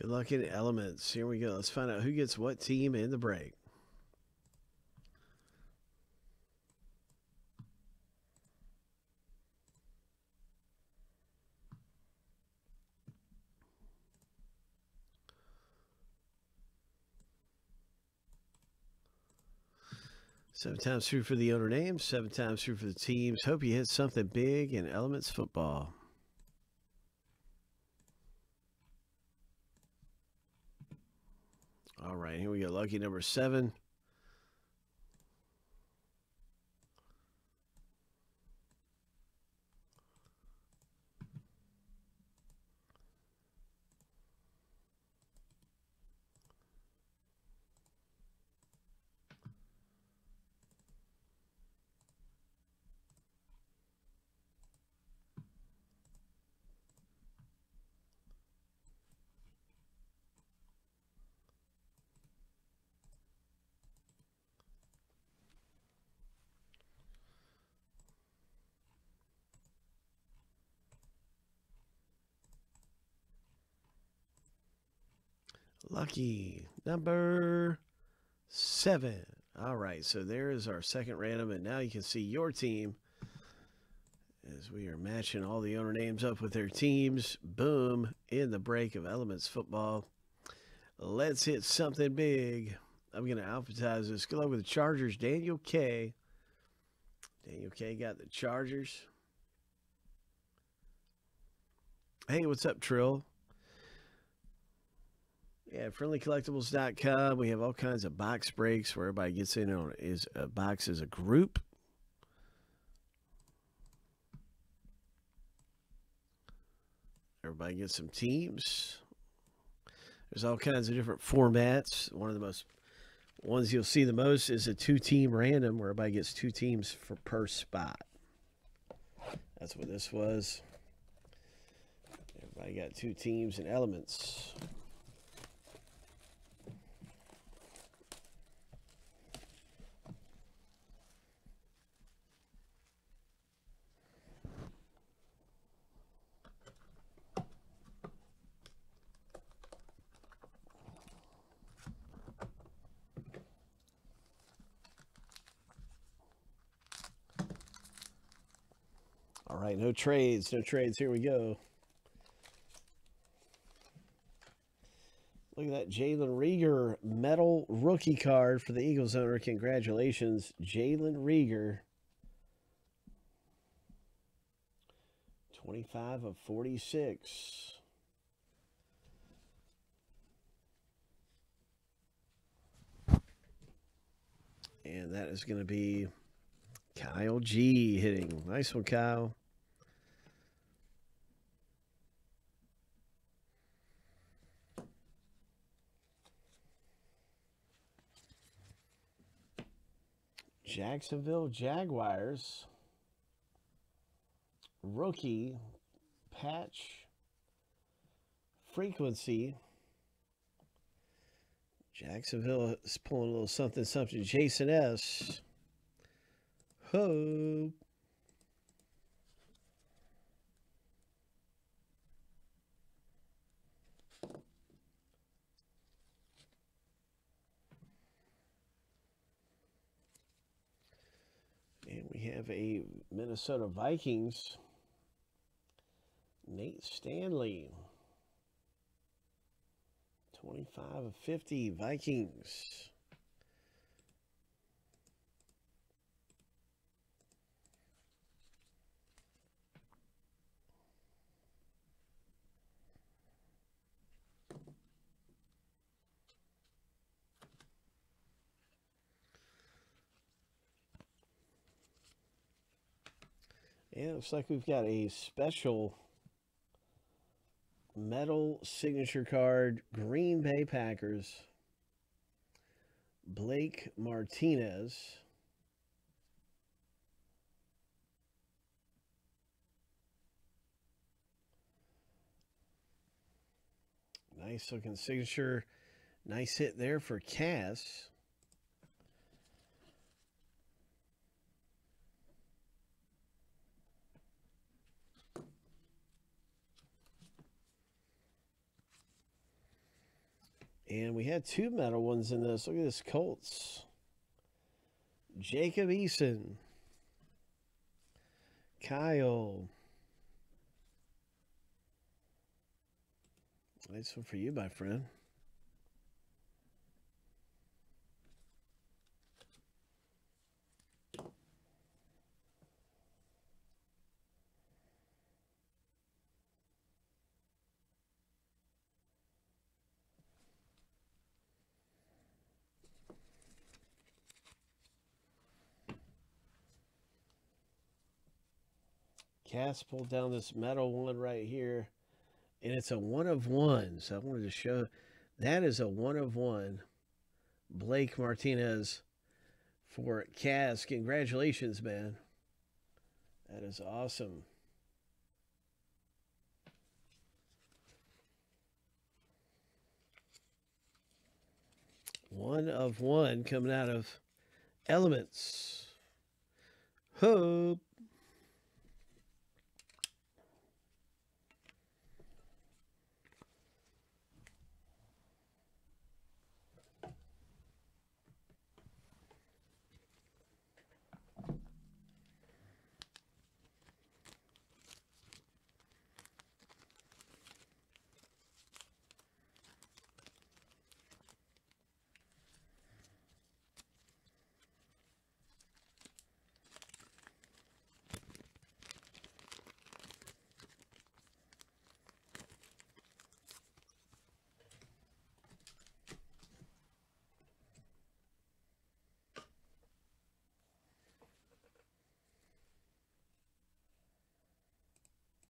Good luck in elements. Here we go. Let's find out who gets what team in the break. Seven times through for the owner names, seven times through for the teams. Hope you hit something big in Elements football. All right, here we go. Lucky number seven. Lucky number seven. All right, so there is our second random, and now you can see your team as we are matching all the owner names up with their teams. Boom, in the break of Elements Football. Let's hit something big. I'm going to alphabetize this. Go with the Chargers, Daniel K. Daniel K got the Chargers. Hey, what's up, Trill? Yeah, friendlycollectibles.com. We have all kinds of box breaks where everybody gets in on is a box as a group. Everybody gets some teams. There's all kinds of different formats. One of the most ones you'll see the most is a two-team random where everybody gets two teams for per spot. That's what this was. Everybody got two teams and elements. All right, no trades, no trades. Here we go. Look at that Jalen Reagor metal rookie card for the Eagles owner. Congratulations, Jalen Reagor. 25 of 46. And that is going to be Kyle G hitting. Nice one, Kyle. Jacksonville Jaguars rookie patch frequency. Jacksonville is pulling a little something something. Jason S. Hope. And we have a Minnesota Vikings. Nate Stanley. 25 of 50 Vikings. Yeah, looks like we've got a special metal signature card, Green Bay Packers, Blake Martinez. Nice looking signature. Nice hit there for Cass. And we had two metal ones in this. Look at this Colts. Jacob Eason. Kyle. Nice one for you, my friend. Cass pulled down this metal one right here, and it's a one of one. So I wanted to show that is a one of one. Blake Martinez for Cass. Congratulations, man. That is awesome. One of one coming out of Elements. Hope.